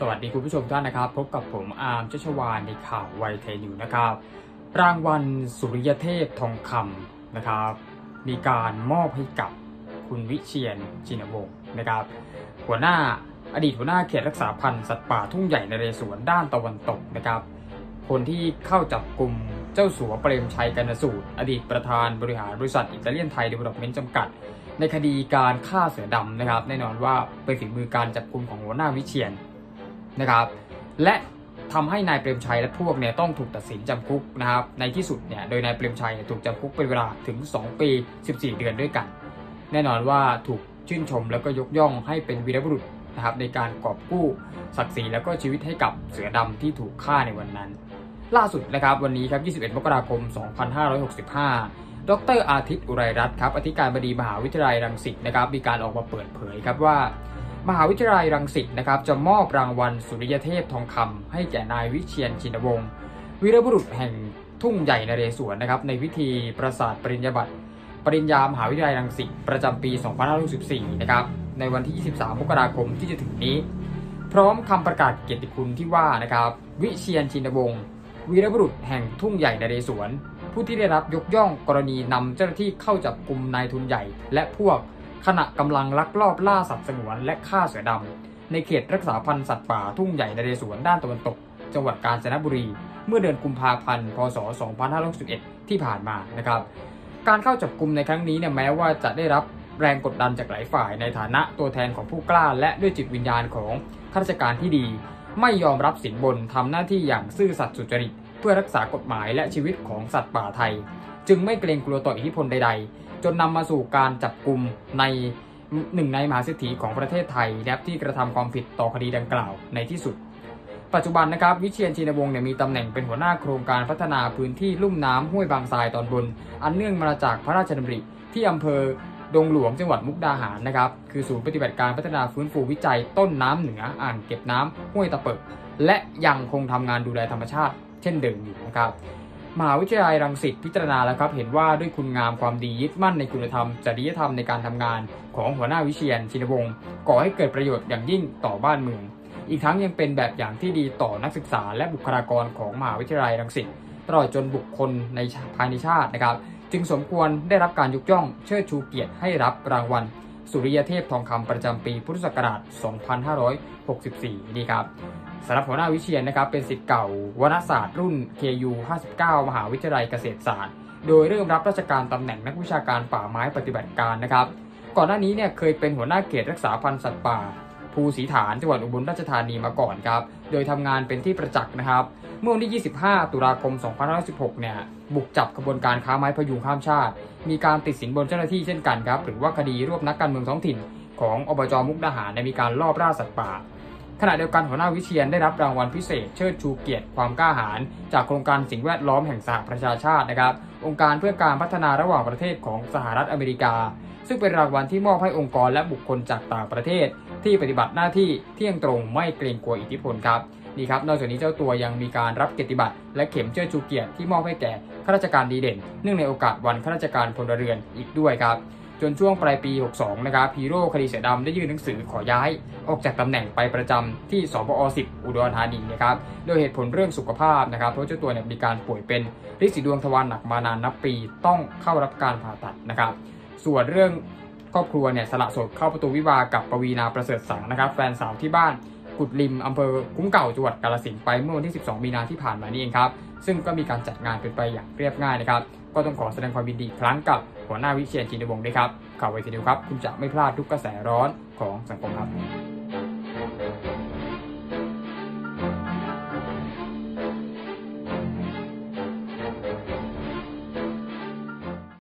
สวัสดีคุณผู้ชมท่านนะครับ พบกับผมอาร์มชัชวาลในข่าวไวไทยนิวส์นะครับ รางวัลสุริยเทพทองคำนะครับ มีการมอบให้กับคุณวิเชียร ชิณวงษ์นะครับ หัวหน้าอดีตหัวหน้าเขตรักษาพันธุ์สัตว์ป่าทุ่งใหญ่นเรศวรด้านตะวันตกนะครับ คนที่เข้าจับกลุ่มเจ้าสัวเปรมชัยกรรณสูต อดีตประธานบริหารบริษัทอิตาเลียนไทยเดเวลลอปเมนต์จำกัด ในคดีการฆ่าเสือดำนะครับ แน่นอนว่าเป็นฝีมือการจับกลุ่มของหัวหน้าวิเชียน นะครับ และทำให้นายเปรมชัยและพวกเนี่ยต้องถูกตัดสินจำคุกนะครับ ในที่สุดเนี่ยโดยนายเปรมชัยถูกจำคุกเป็นเวลาถึง 2 ปี 14 เดือนด้วยกัน แน่นอนว่าถูกชื่นชมแล้วก็ยกย่องให้เป็นวีรบุรุษนะครับในการกอบกู้ศักดิ์ศรีแล้วก็ชีวิตให้กับเสือดำที่ถูกฆ่าในวันนั้น ล่าสุดนะครับวันนี้ครับ 21 มกราคม 2565 ดรอาทิตย์อุไรรัตน์ครับอธิการบดีมหาวิทยาลัยรังสิตนะครับมีการออกมาเปิดเผยครับว่า มหาวิทยาลัยรังสิตนะครับจะมอบรางวัลสุริยเทพทองคำให้แก่นายวิเชียนชินวงศ์วีรบุรุษแห่งทุ่งใหญ่นเรศวรนะครับในพิธีประสาทปริญญาบัตรปริญญามหาวิทยาลัยรังสิตประจำปี 2564 นะครับในวันที่ 23 มกราคมที่จะถึงนี้ พร้อมคำประกาศเกียรติคุณที่ว่านะครับวิเชียนชินวงศ์วีรบุรุษแห่งทุ่งใหญ่นเรศวรผู้ที่ได้รับยกย่องกรณีนำเจ้าหน้าที่เข้าจับกลุ่มนายทุนใหญ่ และพวก ขณะกำลังลักลอบล่าสัตว์สงวนและฆ่าเสือดำ ในเขตรักษาพันธุ์สัตว์ป่าทุ่งใหญ่นเรศวรด้านตะวันตก จังหวัดกาญจนบุรี เมื่อเดือนกุมภาพันธ์พศ 2561 ที่ผ่านมานะครับ การเข้าจับกลุ่มในครั้งนี้เนี่ยแม้ว่าจะได้รับแรงกดดันจากหลายฝ่ายในฐานะตัวแทนของผู้กล้า และด้วยจิตวิญญาณของข้าราชการที่ดี ไม่ยอมรับสินบนทำหน้าที่อย่างซื่อสัตย์สุจริต เพื่อรักษากฎหมายและชีวิตของสัตว์ป่าไทย จึงไม่เกรงกลัวต่ออิทธิพลใด ๆ จนนำมาสู่การจับกลุ่มในหนึ่งในมหาเศรษฐีของประเทศไทยนะที่กระทำความผิดต่อคดีดังกล่าวในที่สุด ปัจจุบันนะครับวิเชียนชินวงศ์เนี่ยมีตำแหน่งเป็นหัวหน้าโครงการพัฒนาพื้นที่ลุ่มน้ำห้วยบางทรายตอนบน อันเนื่องมาจากพระราชดำริที่อำเภอดงหลวงจังหวัดมุกดาหารนะครับคือศูนย์ปฏิบัติการพัฒนาฟื้นฟูวิจัยต้นน้ำเหนืออ่างเก็บน้ำห้วยตะเปิกและยังคงทำงานดูแลธรรมชาติ เช่นเดิมอยู่นะครับ มหาวิทยาลัยรังสิตพิจารณาแล้วครับ เห็นว่าด้วยคุณงามความดียึดมั่นในคุณธรรม จริยธรรมในการทำงานของหัวหน้าวิเชียนชินวงศ์ก่อให้เกิดประโยชน์อย่างยิ่งต่อบ้านเมือง อีกทั้งยังเป็นแบบอย่างที่ดีต่อนักศึกษาและบุคลากรของมหาวิทยาลัยรังสิตตลอดจนบุคคลในภายในชาตินะครับ จึงสมควรได้รับการยกย่องเชิดชูเกียรติให้รับรางวัล สุริยเทพทองคำประจำปีพุทธศักราช 2564 นี่ครับสำหรับหัวหน้าวิเชียนนะครับเป็นศิษย์เก่าวรรณศาสตร์รุ่น KU 59 มหาวิทยาลัยเกษตรศาสตร์ โดยเริ่มรับราชการตำแหน่งนักวิชาการป่าไม้ปฏิบัติการนะครับ ก่อนหน้านี้เนี่ยเคยเป็นหัวหน้าเขตรักษาพันธุ์สัตว์ป่า ภูสีฐานจังหวัดอุบลราชธานีมาก่อนครับ โดยทำงานเป็นที่ประจักษ์นะครับ เมื่อวันที่ 25 ตุลาคม 2516 เนี่ย บุกจับขบวนการค้าไม้พยุงข้ามชาติ มีการติดสินบนเจ้าหน้าที่เช่นกันครับ หรือว่าคดีรวบนักการเมืองท้องถิ่น ของอบจมุกดาหารในมีการลอบล่าสัตว์ป่า ขณะเดียวกันหัวหน้าวิเชียนได้รับรางวัลพิเศษเชิดชูเกียรติความกล้าหาญจากโครงการสิ่งแวดล้อมแห่งสหประชาชาตินะครับ องค์การเพื่อการพัฒนาระหว่างประเทศของสหรัฐอเมริกา ซึ่งเป็นรางวัลที่มอบให้องค์กรและบุคคลจากต่างประเทศ ที่ปฏิบัติหน้าที่เที่ยงตรงไม่เกรงกลัวอิทธิพลครับ นี่ครับนอกจากนี้เจ้าตัวยังมีการรับเกียรติบัตรและเข็มเชิดชูเกียรติที่มอบให้แก่ข้าราชการดีเด่น เนื่องในโอกาสวันข้าราชการพลเรือนอีกด้วยครับจนช่วงปลายปี 62 นะครับฮีโร่คดีเสือดำได้ยื่นหนังสือขอย้าย ออกจากตำแหน่งไปประจำที่สปอ 10 อุดรธานีนะครับโดยเหตุผลเรื่องสุขภาพนะครับ เพราะเจ้าตัวเนี่ยมีการป่วยเป็นฤทธิ์สีดวงทวารหนักมานานนับปีต้องเข้ารับการผ่าตัดนะครับ ส่วนเรื่องครอบครัวเนี่ยสละโสดเข้าประตูวิวากับปวีนาประเสริฐสังนะครับ แฟนสาวที่บ้าน กุดริมอำเภอคุ้งเก่าจังหวัดกาลสินไปเมื่อวันที่ 12 มีนาที่ผ่านมานี่เองครับ ซึ่งก็มีการจัดงานเป็นไปอย่างเรียบง่ายนะครับ ก็ต้องขอแสดงความยินดีครั้งกับหัวหน้าวิเชียนจินวงด้วยครับข่าวไวทีนิวครับ คุณจะไม่พลาดทุกกระแสร้อนของสังคมครับ